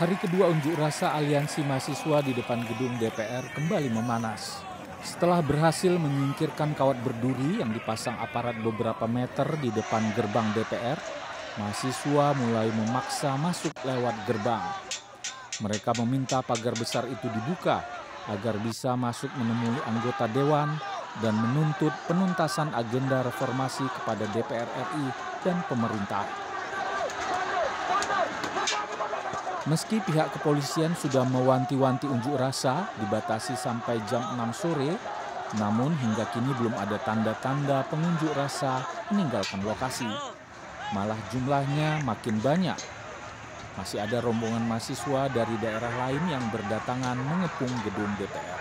Hari kedua unjuk rasa aliansi mahasiswa di depan gedung DPR kembali memanas. Setelah berhasil menyingkirkan kawat berduri yang dipasang aparat beberapa meter di depan gerbang DPR, mahasiswa mulai memaksa masuk lewat gerbang. Mereka meminta pagar besar itu dibuka agar bisa masuk menemui anggota dewan dan menuntut penuntasan agenda reformasi kepada DPR RI dan pemerintah. Meski pihak kepolisian sudah mewanti-wanti unjuk rasa dibatasi sampai jam 6 sore, namun hingga kini belum ada tanda-tanda pengunjuk rasa meninggalkan lokasi. Malah jumlahnya makin banyak. Masih ada rombongan mahasiswa dari daerah lain yang berdatangan mengepung gedung DPR.